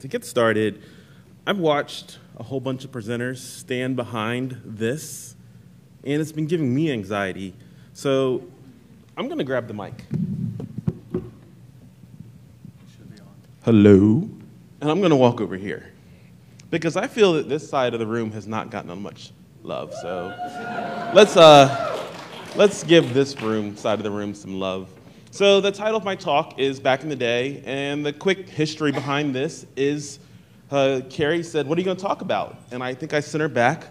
To get started, I've watched a whole bunch of presenters stand behind this, and it's been giving me anxiety. So I'm going to grab the mic. Hello. And I'm going to walk over here because I feel that this side of the room has not gotten much love. So let's, uh, let's give this room, side of the room, some love. So the title of my talk is Back in the Day, and the quick history behind this is uh, Carrie said, what are you going to talk about? And I think I sent her back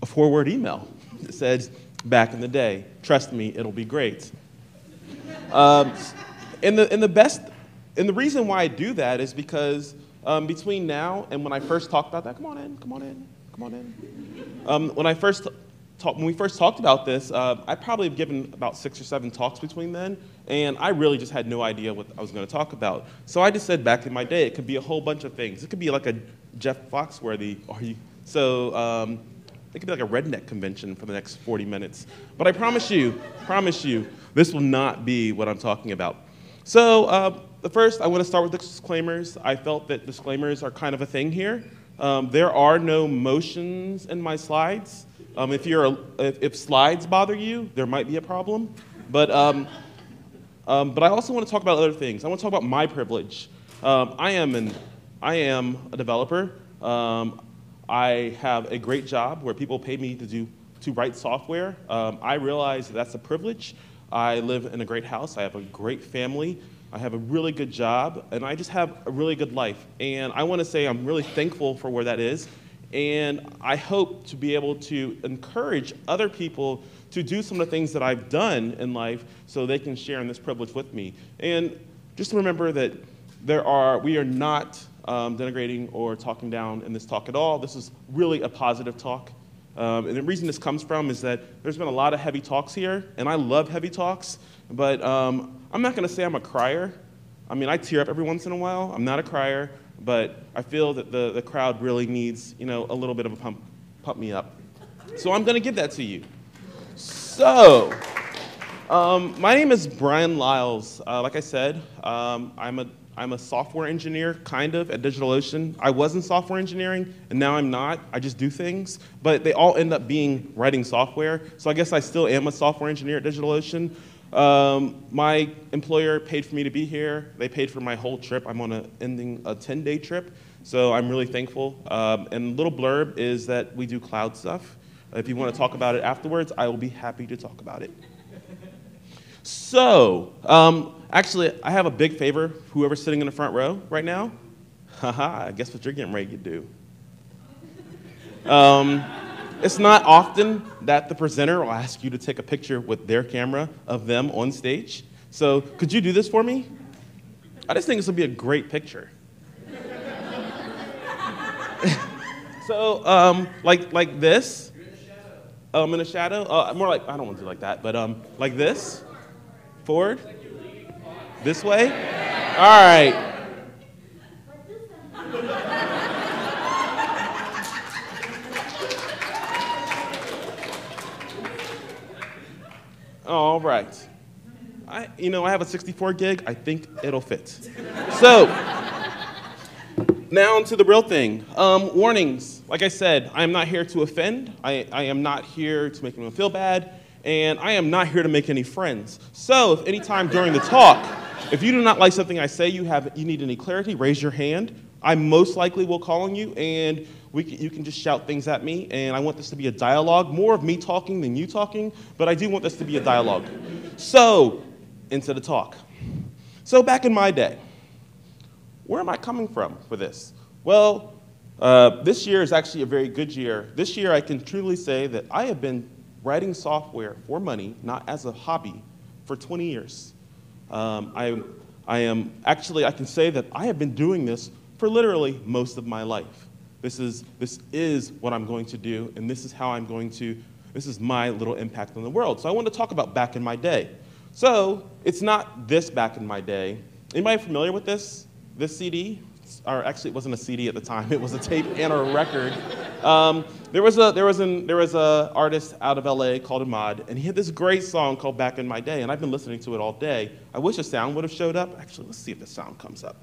a four-word email that said, back in the day. Trust me, it'll be great. Um, and, the, and the best, and the reason why I do that is because um, between now and when I first talked about that, come on in, come on in, come on in. Um, when I first talk, when we first talked about this, uh, I probably have given about six or seven talks between then, and I really just had no idea what I was going to talk about. So I just said back in my day, it could be a whole bunch of things. It could be like a Jeff Foxworthy, or you, so um, it could be like a redneck convention for the next 40 minutes. But I promise you, promise you, this will not be what I'm talking about. So uh, first, I want to start with the disclaimers. I felt that disclaimers are kind of a thing here. Um, there are no motions in my slides. Um, if, you're a, if, if, slides bother you, there might be a problem. But, um, um, but I also want to talk about other things. I want to talk about my privilege. Um, I, am an, I am a developer. Um, I have a great job where people pay me to, do, to write software. Um, I realize that that's a privilege. I live in a great house. I have a great family. I have a really good job, and I just have a really good life. And I want to say I'm really thankful for where that is. And I hope to be able to encourage other people to do some of the things that I've done in life so they can share in this privilege with me. And just remember that there are, we are not um, denigrating or talking down in this talk at all. This is really a positive talk. Um, and the reason this comes from is that there's been a lot of heavy talks here, and I love heavy talks, but um, I'm not going to say I'm a crier. I mean, I tear up every once in a while. I'm not a crier, but I feel that the, the crowd really needs, you know, a little bit of a pump, pump me up. So I'm going to give that to you. So, um, my name is Bryan Liles. Uh, like I said, um, I'm, a, I'm a software engineer, kind of, at DigitalOcean. I was in software engineering, and now I'm not. I just do things. But they all end up being writing software. So I guess I still am a software engineer at DigitalOcean. Um, my employer paid for me to be here. They paid for my whole trip. I'm on a ending a 10-day trip, so I'm really thankful. Um, and a little blurb is that we do cloud stuff. If you want to talk about it afterwards, I will be happy to talk about it. So, um, actually, I have a big favor. Whoever's sitting in the front row right now, haha, I guess what you're getting ready to do. It's not often that the presenter will ask you to take a picture with their camera of them on stage. So could you do this for me? I just think this would be a great picture. so um, like, like this. In a shadow. Oh I'm um, in a shadow? Uh, more like, I don't want to do like that, but um, like this. Forward. This way. All right. All right. I, you know, I have a 64 gig. I think it'll fit. So, now to the real thing. Um, warnings. Like I said, I am not here to offend. I, I am not here to make anyone feel bad. And I am not here to make any friends. So, if any time during the talk, if you do not like something I say, you, have, you need any clarity, raise your hand. I most likely will call on you, and we can, you can just shout things at me, and I want this to be a dialogue, more of me talking than you talking, but I do want this to be a dialogue. So, into the talk. So, back in my day, where am I coming from for this? Well, uh, this year is actually a very good year. This year, I can truly say that I have been writing software for money, not as a hobby, for 20 years. Um, I, I am actually, I can say that I have been doing this for literally most of my life. This is, this is what I'm going to do, and this is how I'm going to, this is my little impact on the world. So I want to talk about back in my day. So it's not this back in my day. Anybody familiar with this, this CD? Or actually, it wasn't a CD at the time. It was a tape and a record. Um, there was a there was an there was a artist out of LA called Ahmad, and he had this great song called "Back in My Day," and I've been listening to it all day. I wish a sound would have showed up. Actually, let's see if the sound comes up.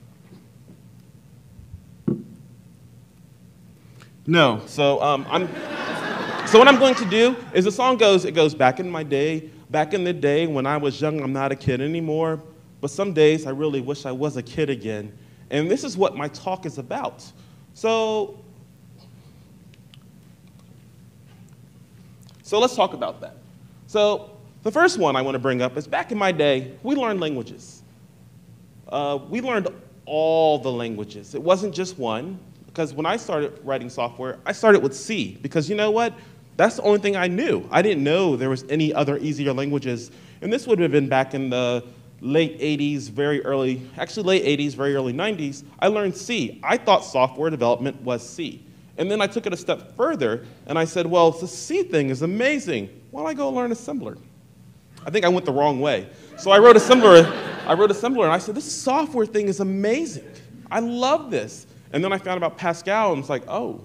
No. So um, I'm. So what I'm going to do is the song goes. It goes back in my day, back in the day when I was young. I'm not a kid anymore. But some days I really wish I was a kid again. And this is what my talk is about. So. So let's talk about that. So the first one I want to bring up is back in my day, we learned languages. Uh, we learned all the languages. It wasn't just one, because when I started writing software, I started with C, because you know what? That's the only thing I knew. I didn't know there was any other easier languages. And this would have been back in the late 80s, very early, actually late 80s, very early 90s. I learned C. I thought software development was C. And then I took it a step further and I said, well, the C thing is amazing. Why don't I go learn assembler? I think I went the wrong way. So I wrote assembler, I wrote assembler and I said, this software thing is amazing. I love this. And then I found about Pascal and it's like, oh,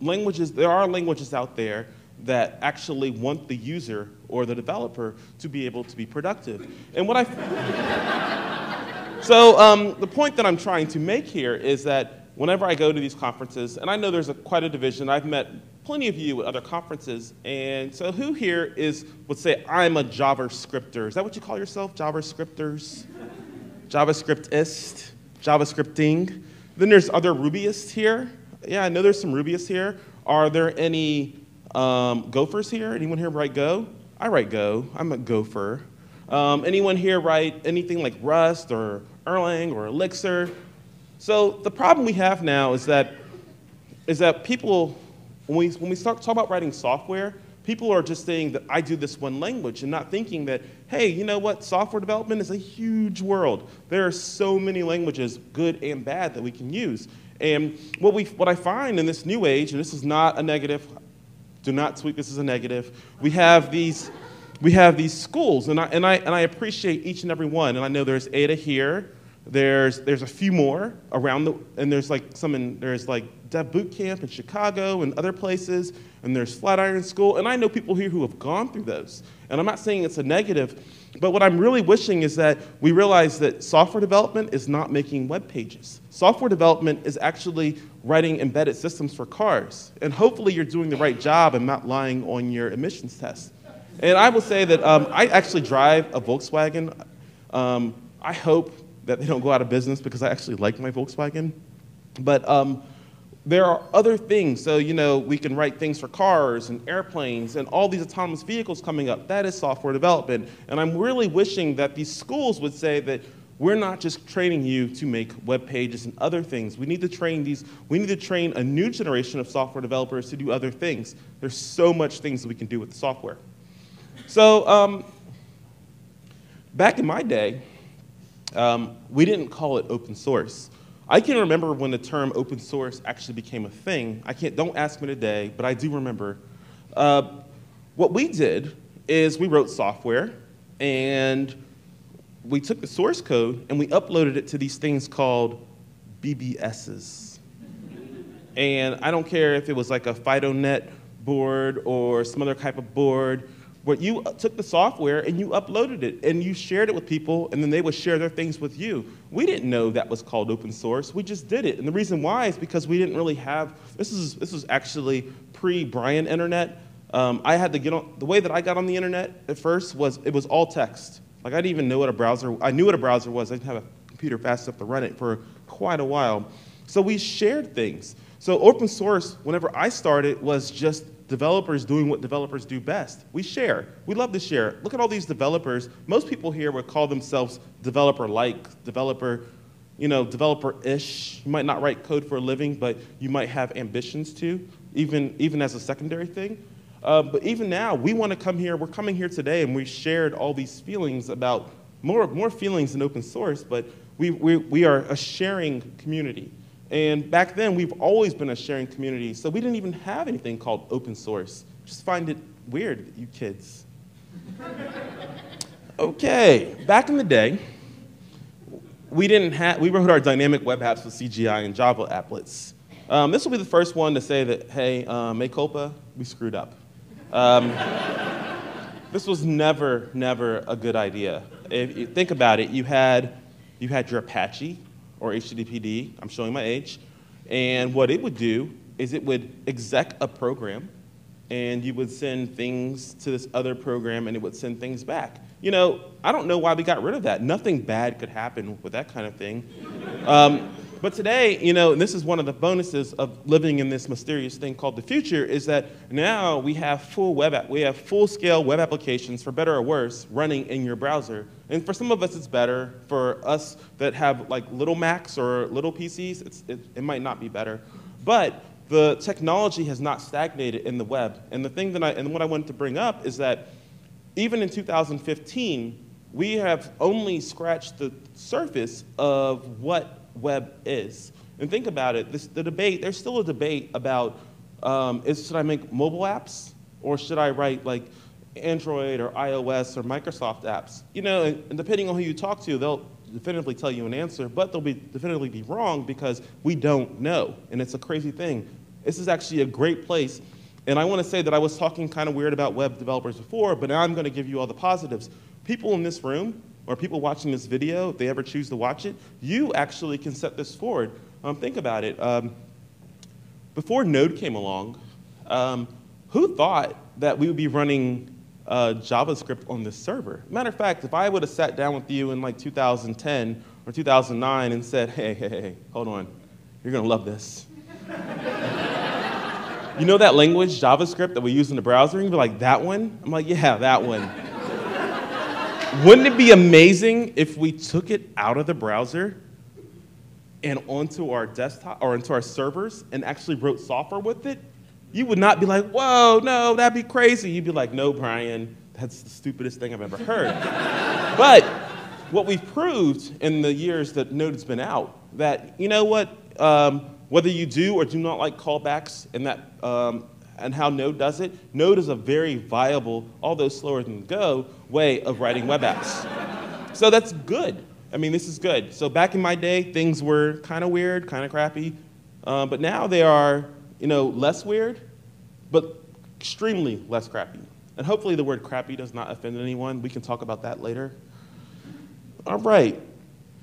languages, there are languages out there that actually want the user or the developer to be able to be productive. And what I, so um, the point that I'm trying to make here is that whenever I go to these conferences, and I know there's a, quite a division, I've met plenty of you at other conferences, and so who here is, would say, I'm a JavaScripter? Is that what you call yourself, JavaScripters? JavaScriptist? JavaScripting? Then there's other Rubyists here. Yeah, I know there's some Rubyists here. Are there any um, Gophers here? Anyone here write Go? I write Go. I'm a Gopher. Um, anyone here write anything like Rust or Erlang or Elixir? So the problem we have now is that is that people when we when we start talking about writing software, people are just saying that I do this one language and not thinking that hey, you know what? Software development is a huge world. There are so many languages, good and bad, that we can use. And what, we, what I find in this new age, and this is not a negative, do not tweet this as a negative, we have these, we have these schools, and I, and, I, and I appreciate each and every one. And I know there's Ada here, there's, there's a few more around the, and there's like some in, there's like Dev Boot Camp in Chicago and other places, and there's Flatiron School, and I know people here who have gone through those. And I'm not saying it's a negative, but what I'm really wishing is that we realize that software development is not making web pages. Software development is actually writing embedded systems for cars. And hopefully you're doing the right job and not lying on your emissions test. And I will say that um, I actually drive a Volkswagen. Um, I hope that they don't go out of business because I actually like my Volkswagen. But um, there are other things. So, you know, we can write things for cars and airplanes and all these autonomous vehicles coming up. That is software development. And I'm really wishing that these schools would say that we're not just training you to make web pages and other things. We need to train these, we need to train a new generation of software developers to do other things. There's so much things that we can do with software. So, um, back in my day, um, we didn't call it open source. I can remember when the term open source actually became a thing. I can't, don't ask me today, but I do remember. Uh, what we did is we wrote software and we took the source code and we uploaded it to these things called BBSs. and I don't care if it was like a FidoNet board or some other type of board where you took the software and you uploaded it and you shared it with people and then they would share their things with you. We didn't know that was called open source. We just did it. And the reason why is because we didn't really have this is this was actually pre-Brian internet. Um, I had to get on the way that I got on the internet at first was it was all text. Like I didn't even know what a browser I knew what a browser was. I didn't have a computer fast enough to run it for quite a while. So we shared things. So open source, whenever I started, was just developers doing what developers do best. We share. We love to share. Look at all these developers. Most people here would call themselves developer-like, developer, you know, developer-ish. You might not write code for a living, but you might have ambitions to, even, even as a secondary thing. Uh, but even now, we want to come here. We're coming here today, and we shared all these feelings about more, more feelings in open source, but we, we, we are a sharing community. And back then, we've always been a sharing community, so we didn't even have anything called open source. Just find it weird, you kids. okay, back in the day, we didn't have, we wrote our dynamic web apps with CGI and Java applets. Um, this will be the first one to say that, hey, uh, culpa, we screwed up. Um, this was never, never a good idea. If you think about it, you had, you had your Apache, or HTTPD, I'm showing my age. And what it would do is it would exec a program and you would send things to this other program and it would send things back. You know, I don't know why we got rid of that. Nothing bad could happen with that kind of thing. Um, but today, you know, and this is one of the bonuses of living in this mysterious thing called the future, is that now we have full web we have full scale web applications, for better or worse, running in your browser. And for some of us, it's better. For us that have like little Macs or little PCs, it, it might not be better. But the technology has not stagnated in the web. And the thing that I, and what I wanted to bring up is that even in 2015, we have only scratched the surface of what web is. And think about it, this, the debate, there's still a debate about um, is, should I make mobile apps or should I write like Android or iOS or Microsoft apps? You know, and, depending on who you talk to, they'll definitively tell you an answer, but they'll be definitively be wrong because we don't know. And it's a crazy thing. This is actually a great place. And I want to say that I was talking kind of weird about web developers before, but now I'm going to give you all the positives. People in this room or people watching this video, if they ever choose to watch it, you actually can set this forward. Um, think about it. Um, before Node came along, um, who thought that we would be running uh, JavaScript on this server? Matter of fact, if I would have sat down with you in like 2010 or 2009 and said, hey, hey, hey, hold on, you're to love this. you know that language, JavaScript, that we use in the browser? You'd be like, that one? I'm like, yeah, that one. Wouldn't it be amazing if we took it out of the browser and onto our desktop or into our servers and actually wrote software with it? You would not be like, whoa, no, that'd be crazy. You'd be like, no, Bryan, that's the stupidest thing I've ever heard. but what we've proved in the years that Node has been out, that you know what, um, whether you do or do not like callbacks and that um, and how Node does it, Node is a very viable, although slower than Go, way of writing web apps. so that's good. I mean, this is good. So back in my day, things were kind of weird, kind of crappy, uh, but now they are, you know, less weird, but extremely less crappy. And hopefully the word crappy does not offend anyone. We can talk about that later. All right.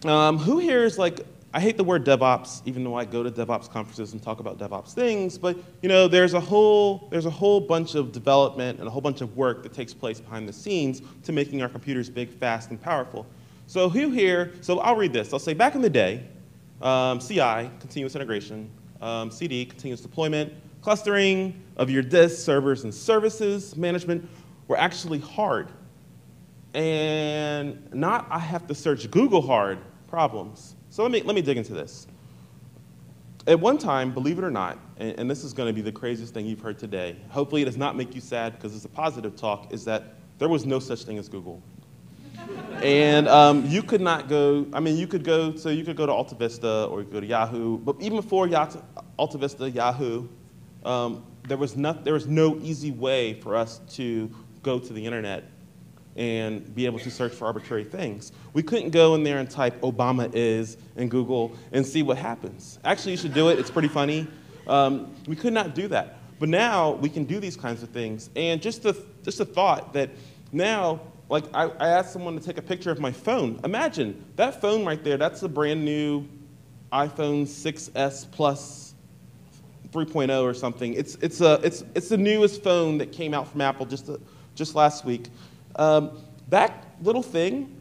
Um, who here is like I hate the word DevOps, even though I go to DevOps conferences and talk about DevOps things. But you know, there's a whole there's a whole bunch of development and a whole bunch of work that takes place behind the scenes to making our computers big, fast, and powerful. So who here? So I'll read this. I'll say back in the day, um, CI, continuous integration, um, CD, continuous deployment, clustering of your disks, servers, and services management were actually hard, and not I have to search Google hard problems. So let me, let me dig into this. At one time, believe it or not, and, and this is going to be the craziest thing you've heard today, hopefully it does not make you sad because it's a positive talk, is that there was no such thing as Google. and um, you could not go, I mean, you could go, so you could go to AltaVista or you could go to Yahoo, but even before AltaVista, Yahoo, um, there, was not, there was no easy way for us to go to the internet and be able to search for arbitrary things. We couldn't go in there and type Obama is in Google and see what happens. Actually, you should do it, it's pretty funny. Um, we could not do that. But now we can do these kinds of things. And just the, just the thought that now, like I, I asked someone to take a picture of my phone. Imagine that phone right there, that's a brand new iPhone 6S Plus 3.0 or something. It's, it's, a, it's, it's the newest phone that came out from Apple just, a, just last week. Um, that little thing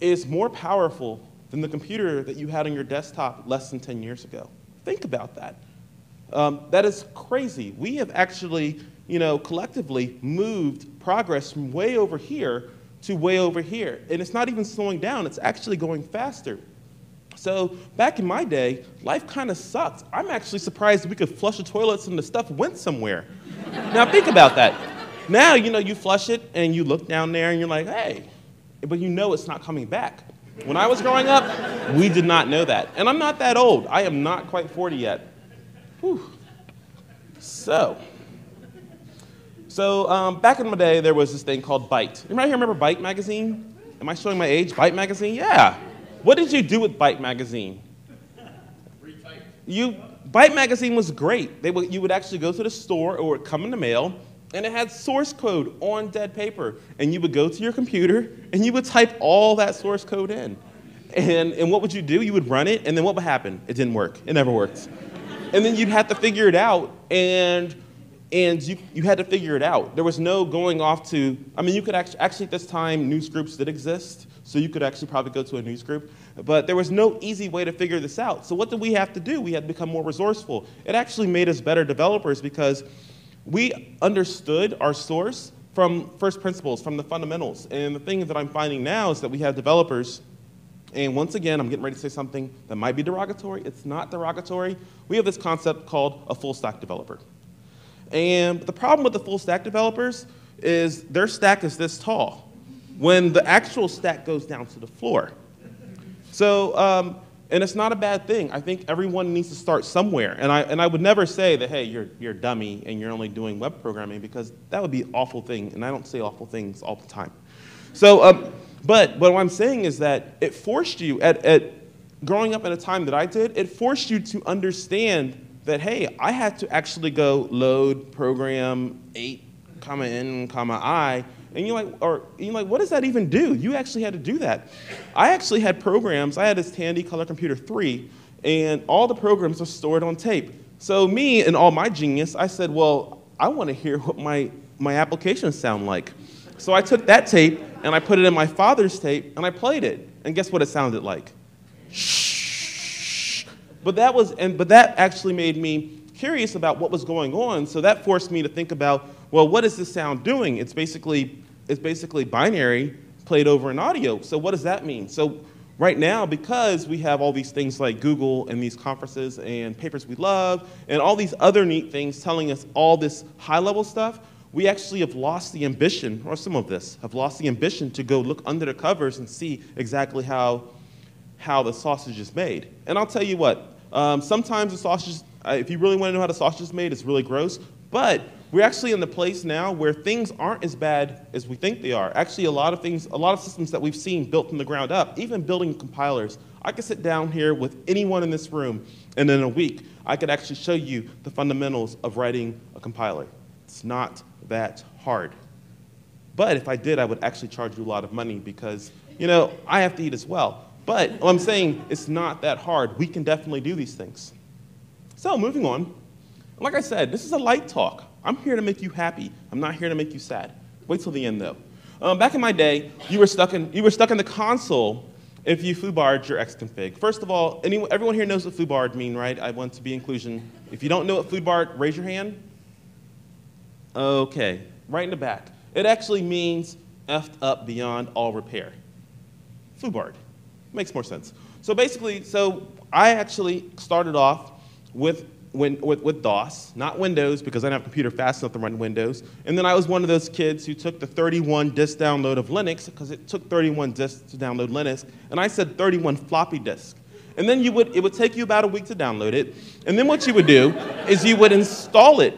is more powerful than the computer that you had on your desktop less than 10 years ago. Think about that. Um, that is crazy. We have actually, you know, collectively moved progress from way over here to way over here. And it's not even slowing down, it's actually going faster. So back in my day, life kind of sucked. I'm actually surprised we could flush the toilets and the stuff went somewhere. now think about that. Now, you know, you flush it and you look down there and you're like, hey, but you know it's not coming back. When I was growing up, we did not know that. And I'm not that old. I am not quite 40 yet. Whew. So, so um, back in my day, there was this thing called Byte. Anybody here remember Byte magazine? Am I showing my age? Byte magazine? Yeah. What did you do with Byte magazine? You Byte magazine was great. They would, you would actually go to the store or come in the mail and it had source code on dead paper. And you would go to your computer and you would type all that source code in. And, and what would you do? You would run it, and then what would happen? It didn't work. It never worked. and then you'd have to figure it out, and and you, you had to figure it out. There was no going off to, I mean, you could actually, actually at this time, news groups did exist, so you could actually probably go to a news group, but there was no easy way to figure this out. So what did we have to do? We had to become more resourceful. It actually made us better developers because we understood our source from first principles, from the fundamentals. And the thing that I'm finding now is that we have developers and once again, I'm getting ready to say something that might be derogatory. It's not derogatory. We have this concept called a full stack developer. And the problem with the full stack developers is their stack is this tall when the actual stack goes down to the floor. So, um, and it's not a bad thing. I think everyone needs to start somewhere. And I, and I would never say that, hey, you're, you're a dummy and you're only doing web programming because that would be an awful thing. And I don't say awful things all the time. So, um, but, but what I'm saying is that it forced you, at, at growing up at a time that I did, it forced you to understand that, hey, I had to actually go load program 8, comma n, comma i, and you're like, or you're like, what does that even do? You actually had to do that. I actually had programs. I had this Tandy Color Computer 3, and all the programs are stored on tape. So me and all my genius, I said, well, I want to hear what my, my applications sound like. So I took that tape and I put it in my father's tape and I played it. And guess what it sounded like? Shh. But that was, and, but that actually made me curious about what was going on. So that forced me to think about, well, what is this sound doing? It's basically, it's basically binary played over an audio. So what does that mean? So right now, because we have all these things like Google and these conferences and papers we love and all these other neat things telling us all this high level stuff, we actually have lost the ambition, or some of this, have lost the ambition to go look under the covers and see exactly how, how the sausage is made. And I'll tell you what, um, sometimes the sausage, if you really want to know how the sausage is made, it's really gross. But we're actually in the place now where things aren't as bad as we think they are. Actually, a lot of things, a lot of systems that we've seen built from the ground up, even building compilers. I could sit down here with anyone in this room, and in a week, I could actually show you the fundamentals of writing a compiler. It's not that hard. But if I did, I would actually charge you a lot of money because, you know, I have to eat as well. But I'm saying, it's not that hard. We can definitely do these things. So, moving on. Like I said, this is a light talk. I'm here to make you happy. I'm not here to make you sad. Wait till the end, though. Um, back in my day, you were stuck in, you were stuck in the console if you foobarred your xconfig. First of all, anyone, everyone here knows what foobarred mean, right? I want to be inclusion. If you don't know what foobarred, raise your hand. Okay, right in the back. It actually means effed up beyond all repair. Foobarred. Makes more sense. So basically, so I actually started off with, with, with DOS, not Windows, because I didn't have a computer fast enough to run Windows. And then I was one of those kids who took the 31 disk download of Linux, because it took 31 disks to download Linux, and I said 31 floppy disks. And then you would, it would take you about a week to download it. And then what you would do is you would install it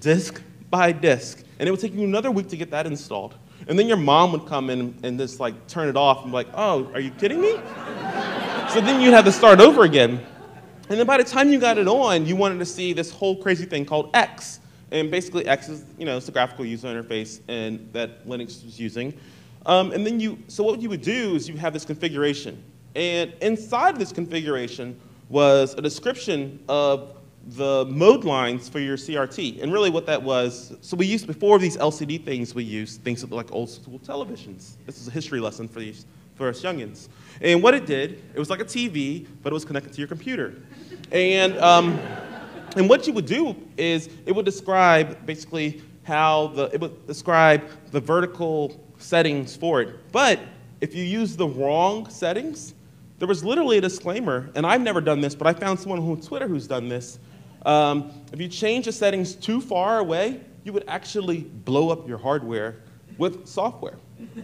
disk by disk. And it would take you another week to get that installed. And then your mom would come in and just like turn it off and be like, oh, are you kidding me? so then you'd have to start over again. And then by the time you got it on, you wanted to see this whole crazy thing called X. And basically, X is, you know, it's the graphical user interface and that Linux was using. Um, and then you, so what you would do is you have this configuration. And inside this configuration was a description of the mode lines for your CRT. And really what that was, so we used, before these LCD things, we used things like old school televisions. This is a history lesson for, these, for us youngins. And what it did, it was like a TV, but it was connected to your computer. And, um, and what you would do is it would describe basically how the, it would describe the vertical settings for it. But if you use the wrong settings, there was literally a disclaimer, and I've never done this, but I found someone on Twitter who's done this, um, if you change the settings too far away, you would actually blow up your hardware with software.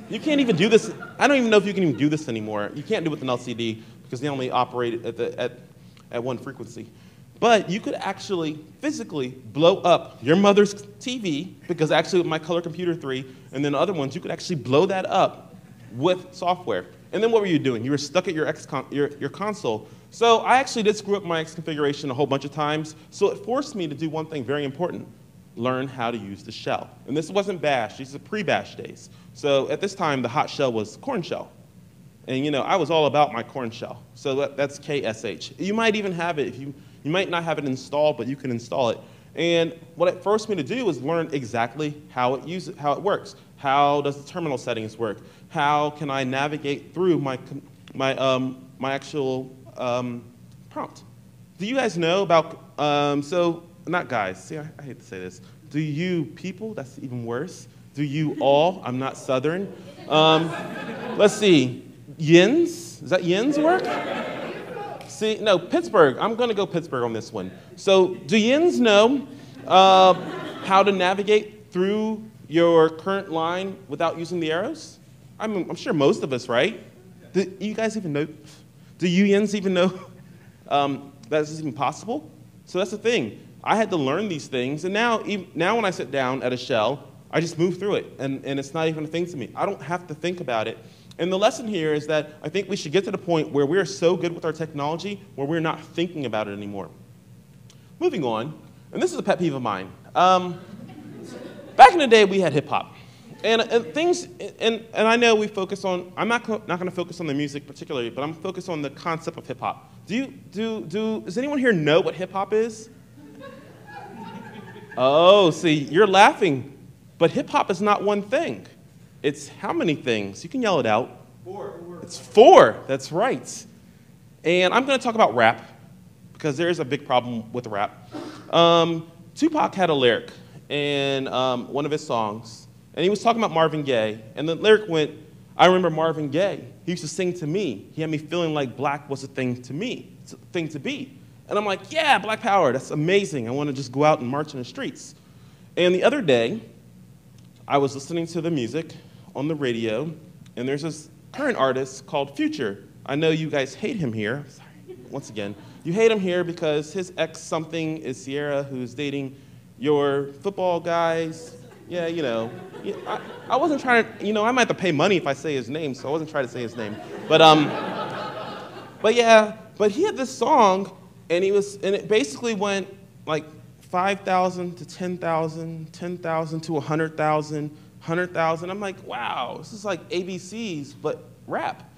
You can't even do this. I don't even know if you can even do this anymore. You can't do it with an LCD because they only operate at, the, at, at one frequency. But you could actually physically blow up your mother's TV, because actually with my Color Computer 3 and then other ones, you could actually blow that up with software. And then what were you doing? You were stuck at your, X your, your console so I actually did screw up my X configuration a whole bunch of times, so it forced me to do one thing very important, learn how to use the shell. And this wasn't bash, these are pre-bash days. So at this time, the hot shell was Korn shell. And you know, I was all about my Korn shell. So that, that's KSH. You might even have it if you, You might not have it installed, but you can install it. And what it forced me to do was learn exactly how it uses, how it works. How does the terminal settings work? How can I navigate through my, my, um, my actual um, prompt? Do you guys know about, um, so, not guys, see, I, I hate to say this. Do you people, that's even worse. Do you all, I'm not Southern. Um, let's see, yins, Is that yins work? See, no, Pittsburgh. I'm going to go Pittsburgh on this one. So, do yins know uh, how to navigate through your current line without using the arrows? I mean, I'm sure most of us, right? Do you guys even know? Do you yins even know um, that this is even possible? So that's the thing. I had to learn these things, and now, now when I sit down at a shell, I just move through it, and, and it's not even a thing to me. I don't have to think about it and the lesson here is that I think we should get to the point where we're so good with our technology where we're not thinking about it anymore. Moving on, and this is a pet peeve of mine. Um, back in the day, we had hip hop. And, and, things, and, and I know we focus on, I'm not, not going to focus on the music particularly, but I'm focused on the concept of hip hop. Do you, do, do, does anyone here know what hip hop is? Oh, see, you're laughing, but hip hop is not one thing. It's how many things? You can yell it out. Four. It's four. That's right. And I'm going to talk about rap because there is a big problem with rap. Um, Tupac had a lyric in um, one of his songs, and he was talking about Marvin Gaye. And the lyric went, I remember Marvin Gaye. He used to sing to me. He had me feeling like black was a thing to me, it's a thing to be. And I'm like, yeah, black power, that's amazing. I want to just go out and march in the streets. And the other day, I was listening to the music, on the radio, and there's this current artist called Future. I know you guys hate him here. Sorry, once again. You hate him here because his ex something is Ciara, who's dating your football guys. Yeah, you know. I, I wasn't trying to, you know, I might have to pay money if I say his name, so I wasn't trying to say his name. But, um, but yeah, but he had this song, and he was, and it basically went like 5,000 to 10,000, 10,000 to 100,000, 100,000. I'm like, wow, this is like ABCs, but rap.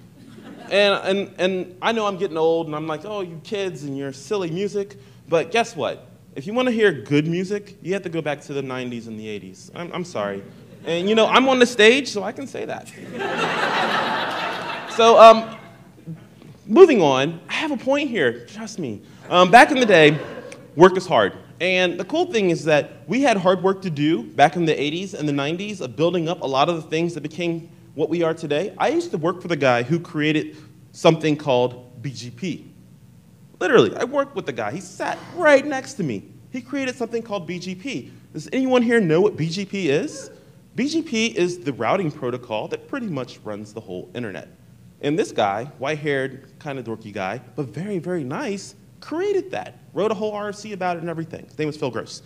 and, and, and I know I'm getting old, and I'm like, oh, you kids and your silly music. But guess what? If you want to hear good music, you have to go back to the 90s and the 80s. I'm, I'm sorry. And you know, I'm on the stage, so I can say that. so, um, moving on, I have a point here, trust me. Um, back in the day, work is hard. And the cool thing is that we had hard work to do back in the 80s and the 90s of building up a lot of the things that became what we are today. I used to work for the guy who created something called BGP. Literally, I worked with the guy. He sat right next to me. He created something called BGP. Does anyone here know what BGP is? BGP is the routing protocol that pretty much runs the whole internet. And this guy, white haired, kind of dorky guy, but very, very nice, created that, wrote a whole RFC about it and everything. His name was Phil Gross.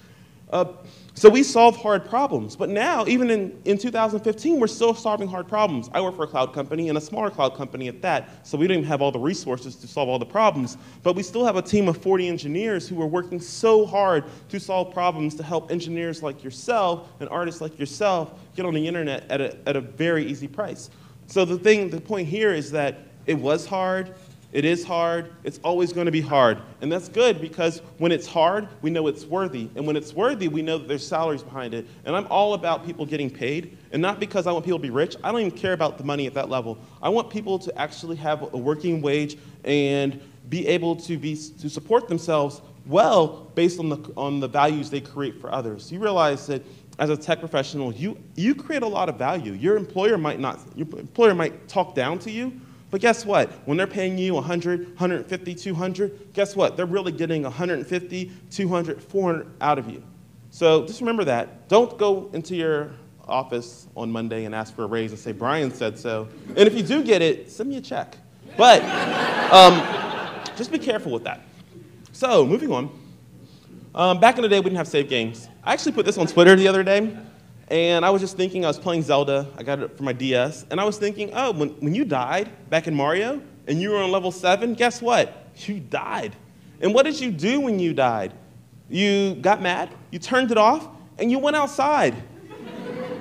Uh, so we solve hard problems. But now, even in, in 2015, we're still solving hard problems. I work for a cloud company and a smaller cloud company at that, so we don't even have all the resources to solve all the problems. But we still have a team of 40 engineers who are working so hard to solve problems to help engineers like yourself and artists like yourself get on the internet at a, at a very easy price. So the thing, the point here is that it was hard, it is hard. It's always going to be hard. And that's good because when it's hard, we know it's worthy. And when it's worthy, we know that there's salaries behind it. And I'm all about people getting paid. And not because I want people to be rich. I don't even care about the money at that level. I want people to actually have a working wage and be able to, be, to support themselves well based on the, on the values they create for others. You realize that as a tech professional, you, you create a lot of value. Your employer might not, your employer might talk down to you, but guess what? When they're paying you 100, 150, 200, guess what? They're really getting 150, 200, 400 out of you. So just remember that. Don't go into your office on Monday and ask for a raise and say, Bryan said so. And if you do get it, send me a check. But um, just be careful with that. So, moving on. Um, back in the day, we didn't have save games. I actually put this on Twitter the other day. And I was just thinking, I was playing Zelda, I got it for my DS, and I was thinking, oh, when, when you died back in Mario and you were on level seven, guess what? You died. And what did you do when you died? You got mad, you turned it off, and you went outside.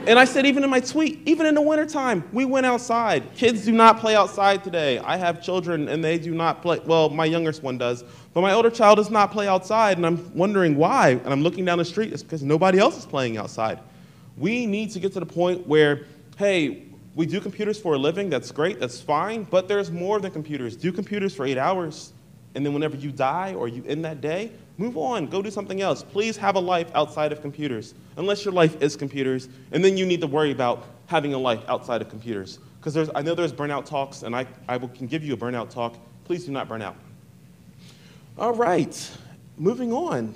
And I said, even in my tweet, even in the wintertime, we went outside. Kids do not play outside today. I have children and they do not play. Well, my youngest one does, but my older child does not play outside. And I'm wondering why. And I'm looking down the street, it's because nobody else is playing outside. We need to get to the point where, hey, we do computers for a living. That's great. That's fine. But there's more than computers. Do computers for eight hours. And then whenever you die or you end that day, move on. Go do something else. Please have a life outside of computers, unless your life is computers. And then you need to worry about having a life outside of computers. Because there's I know there's burnout talks, and I, I can give you a burnout talk. Please do not burn out. All right, moving on.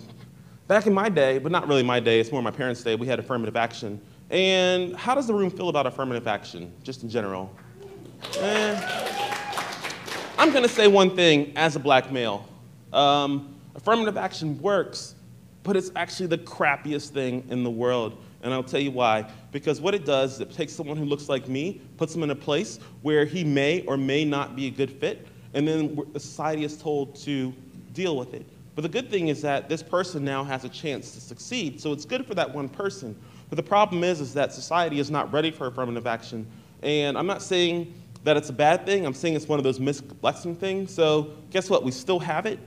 Back in my day, but not really my day, it's more my parents' day, we had affirmative action. And how does the room feel about affirmative action, just in general? Eh, I'm going to say one thing as a black male. Um, affirmative action works, but it's actually the crappiest thing in the world. And I'll tell you why. Because what it does is it takes someone who looks like me, puts him in a place where he may or may not be a good fit, and then society is told to deal with it. But the good thing is that this person now has a chance to succeed, so it's good for that one person. But the problem is, is that society is not ready for affirmative action. And I'm not saying that it's a bad thing. I'm saying it's one of those missed blessing things. So guess what? We still have it.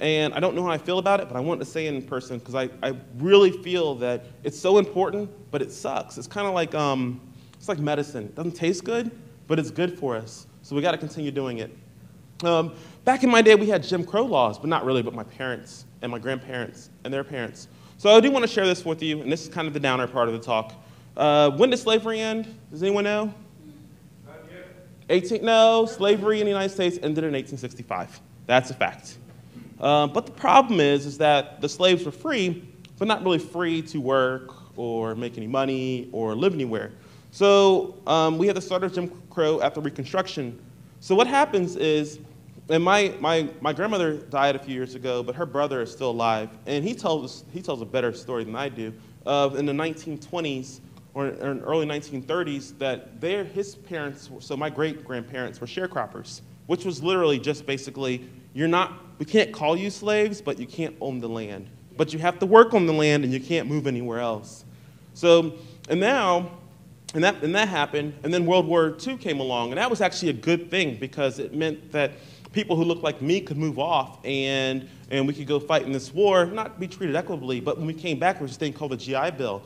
And I don't know how I feel about it, but I want to say it in person because I, I really feel that it's so important, but it sucks. It's kind of like, um, it's like medicine. It doesn't taste good, but it's good for us. So we got to continue doing it. Um, back in my day, we had Jim Crow laws, but not really, but my parents and my grandparents and their parents. So I do want to share this with you, and this is kind of the downer part of the talk. Uh, when did slavery end? Does anyone know? 18, no, slavery in the United States ended in 1865. That's a fact. Uh, but the problem is, is that the slaves were free, but not really free to work or make any money or live anywhere. So um, we had the start of Jim Crow after Reconstruction. So what happens is, and my, my, my grandmother died a few years ago, but her brother is still alive, and he tells, he tells a better story than I do. Of in the 1920s, or in early 1930s that his parents, so my great grandparents, were sharecroppers, which was literally just basically, you're not, we can't call you slaves, but you can't own the land. But you have to work on the land and you can't move anywhere else. So, and now, and that, and that happened, and then World War II came along, and that was actually a good thing because it meant that people who looked like me could move off and, and we could go fight in this war, not be treated equitably, but when we came back, there was this thing called the GI Bill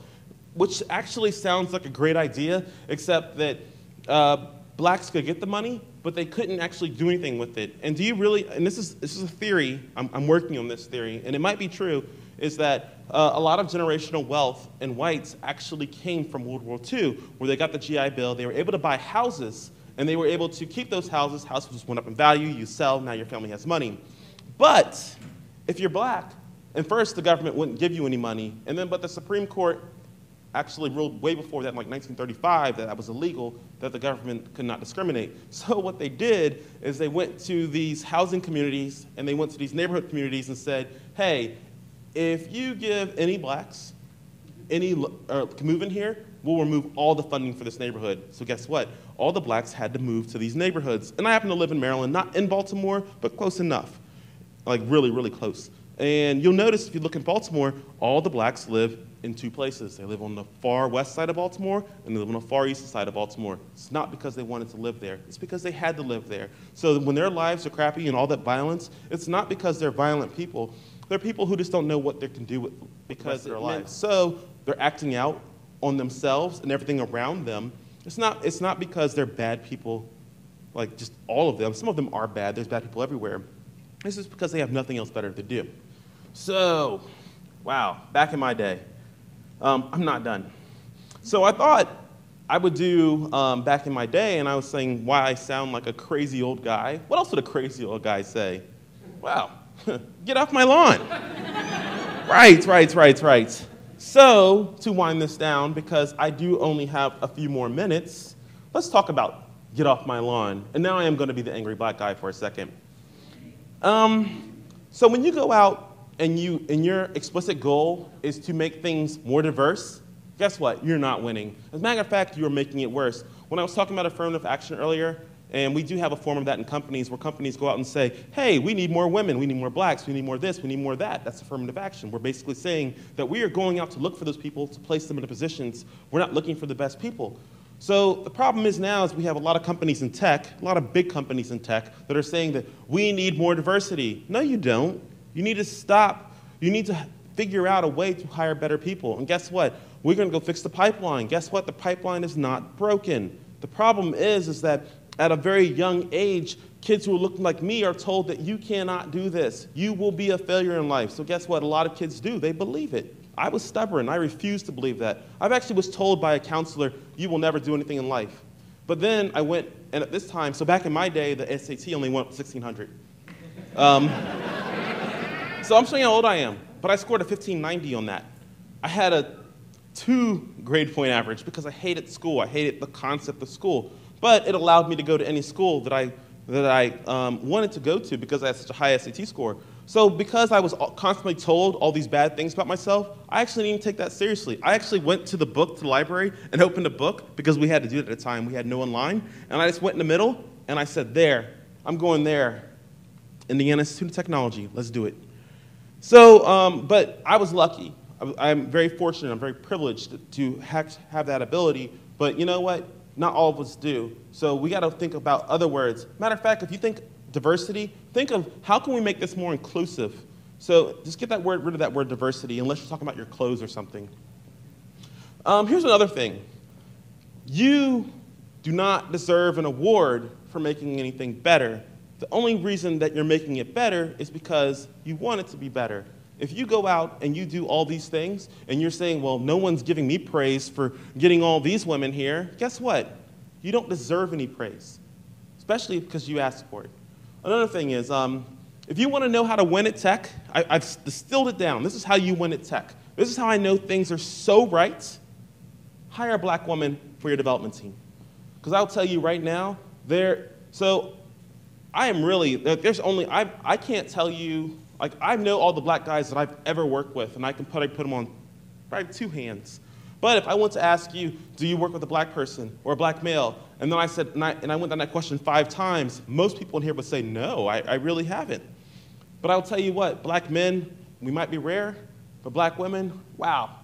which actually sounds like a great idea, except that uh, blacks could get the money, but they couldn't actually do anything with it. And do you really, and this is, this is a theory, I'm, I'm working on this theory, and it might be true, is that uh, a lot of generational wealth in whites actually came from World War II, where they got the GI Bill, they were able to buy houses, and they were able to keep those houses. Houses just went up in value, you sell, now your family has money. But if you're black, and first the government wouldn't give you any money, and then but the Supreme Court actually ruled way before that, in like 1935, that that was illegal, that the government could not discriminate. So what they did is they went to these housing communities and they went to these neighborhood communities and said, hey, if you give any blacks any uh, move in here, we'll remove all the funding for this neighborhood. So guess what? All the blacks had to move to these neighborhoods. And I happen to live in Maryland, not in Baltimore, but close enough. Like really, really close. And you'll notice if you look in Baltimore, all the blacks live in two places. They live on the far west side of Baltimore and they live on the far east side of Baltimore. It's not because they wanted to live there, it's because they had to live there. So when their lives are crappy and all that violence, it's not because they're violent people. They're people who just don't know what they can do with because of their lives. So they're acting out on themselves and everything around them. It's not, it's not because they're bad people, like just all of them. Some of them are bad, there's bad people everywhere. This is because they have nothing else better to do. So, wow, back in my day, um, I'm not done. So I thought I would do um, back in my day, and I was saying why I sound like a crazy old guy. What else would a crazy old guy say? Wow, get off my lawn. right, right, right, right. So, to wind this down, because I do only have a few more minutes, let's talk about get off my lawn. And now I am going to be the angry black guy for a second. Um, so, when you go out and, you, and your explicit goal is to make things more diverse, guess what? You're not winning. As a matter of fact, you're making it worse. When I was talking about affirmative action earlier, And we do have a form of that in companies where companies go out and say, hey, we need more women, we need more blacks, we need more this, we need more that. That's affirmative action. We're basically saying that we are going out to look for those people, to place them in positions. We're not looking for the best people. So the problem is now is we have a lot of companies in tech, a lot of big companies in tech that are saying that we need more diversity. No, you don't. You need to stop. You need to figure out a way to hire better people. And guess what? We're going to go fix the pipeline. Guess what? The pipeline is not broken. The problem is, is that at a very young age, kids who are looking like me are told that you cannot do this. You will be a failure in life. So guess what? A lot of kids do. They believe it. I was stubborn. I refused to believe that. I actually was told by a counselor, you will never do anything in life. But then I went, and at this time, so back in my day, the SAT only went 1600. Um, so I'm showing you how old I am but I scored a 1590 on that. I had a two grade point average because I hated school. I hated the concept of school. But it allowed me to go to any school that I, that I um, wanted to go to because I had such a high SAT score. So because I was constantly told all these bad things about myself, I actually didn't even take that seriously. I actually went to the book, to the library, and opened a book because we had to do it at a time. We had no online. And I just went in the middle, and I said, there, I'm going there. Indiana Institute of Technology, let's do it. So, um, but I was lucky. I'm very fortunate, I'm very privileged to have, have that ability, but you know what? Not all of us do. So we got to think about other words. Matter of fact, if you think diversity, think of how can we make this more inclusive? So just get that word, rid of that word diversity, unless you're talking about your clothes or something. Um, here's another thing. You do not deserve an award for making anything better. The only reason that you're making it better is because you want it to be better. If you go out and you do all these things and you're saying, well, no one's giving me praise for getting all these women here, guess what? You don't deserve any praise, especially because you asked for it. Another thing is, um, if you want to know how to win at tech, I, I've distilled it down. This is how you win at tech. This is how I know things are so right. Hire a black woman for your development team. Because I'll tell you right now, there, so I am really, there's only, I, I can't tell you, like, I know all the black guys that I've ever worked with, and I can probably put them on probably two hands. But if I want to ask you, do you work with a black person or a black male? And then I said, and I, and I went down that question five times, most people in here would say, no, I, I really haven't. But I'll tell you what, black men, we might be rare, but black women, wow.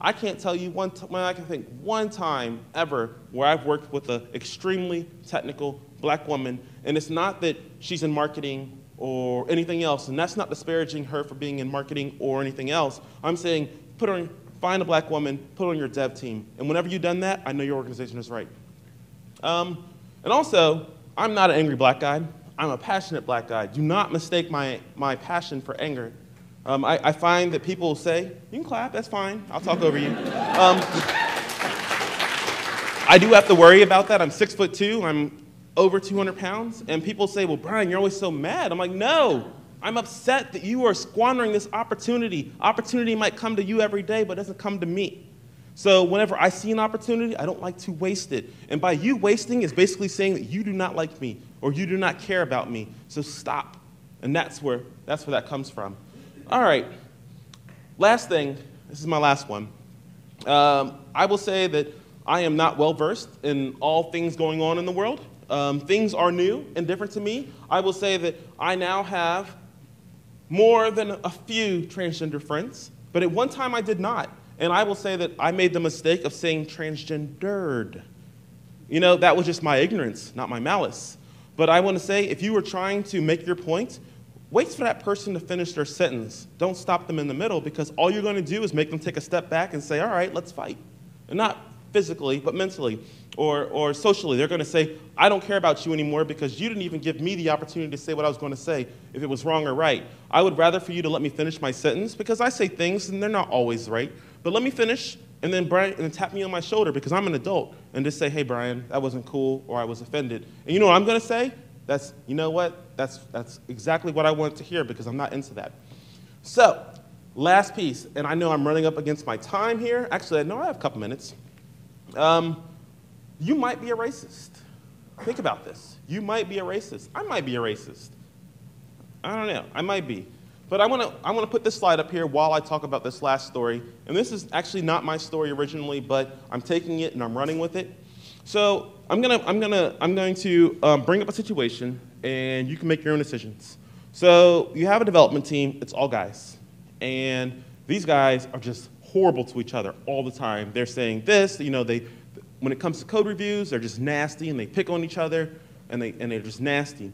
I can't tell you one time, I can think one time ever where I've worked with an extremely technical black woman, and it's not that she's in marketing or anything else, and that's not disparaging her for being in marketing or anything else. I'm saying put find a black woman, put her on your dev team, and whenever you've done that, I know your organization is right. Um, and also, I'm not an angry black guy. I'm a passionate black guy. Do not mistake my, my passion for anger. Um, I, I, find that people say, you can clap, that's fine, I'll talk over you. Um, I do have to worry about that. I'm six foot two, I'm over 200 pounds, and people say, Well, Bryan, you're always so mad. I'm like, No, I'm upset that you are squandering this opportunity. Opportunity might come to you every day, but doesn't come to me. So whenever I see an opportunity, I don't like to waste it. And by you wasting is basically saying that you do not like me or you do not care about me. So stop. And that's where that's where that comes from. All right. Last thing, this is my last one. Um, I will say that I am not well versed in all things going on in the world. Um, things are new and different to me. I will say that I now have more than a few transgender friends, but at one time I did not. And I will say that I made the mistake of saying transgendered. You know, that was just my ignorance, not my malice. But I want to say if you were trying to make your point, wait for that person to finish their sentence. Don't stop them in the middle because all you're going to do is make them take a step back and say, all right, let's fight. And not physically, but mentally or, or socially. They're going to say, I don't care about you anymore because you didn't even give me the opportunity to say what I was going to say, if it was wrong or right. I would rather for you to let me finish my sentence because I say things and they're not always right. But let me finish and then Bryan and then tap me on my shoulder because I'm an adult and just say, hey, Bryan, that wasn't cool or I was offended. And you know what I'm going to say? That's, you know what? That's, that's exactly what I wanted to hear because I'm not into that. So, last piece, and I know I'm running up against my time here. Actually, I know I have a couple minutes. Um, you might be a racist. Think about this. You might be a racist. I might be a racist. I don't know. I might be. But I want to I want to put this slide up here while I talk about this last story. And this is actually not my story originally, but I'm taking it and I'm running with it. So I'm gonna, I'm gonna, I'm going to um, bring up a situation, and you can make your own decisions. So you have a development team. It's all guys, and these guys are just horrible to each other all the time. They're saying this, you know, they, when it comes to code reviews, they're just nasty, and they pick on each other, and they, and they're just nasty.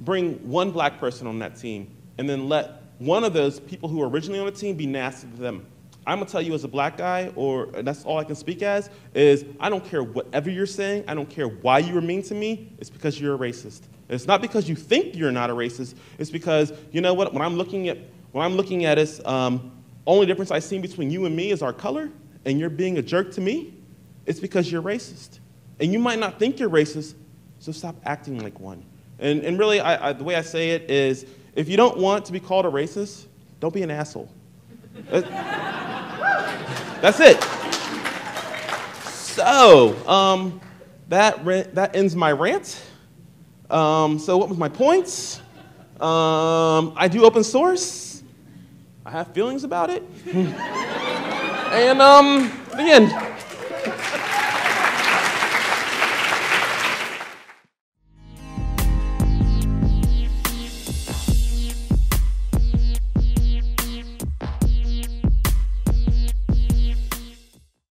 Bring one black person on that team, and then let one of those people who were originally on the team be nasty to them. I'm gonna tell you as a black guy, or that's all I can speak as, is I don't care whatever you're saying, I don't care why you were mean to me, it's because you're a racist. It's not because you think you're not a racist, it's because, you know what, when I'm looking at, when I'm looking at us, um, only difference I see between you and me is our color, and you're being a jerk to me, it's because you're racist. And you might not think you're racist, so stop acting like one. And, and really, I, I, the way I say it is, if you don't want to be called a racist, don't be an asshole. That's it. So, um, that, that ends my rant. Um, so, what was my points? Um, I do open source. I have feelings about it. and um, the end.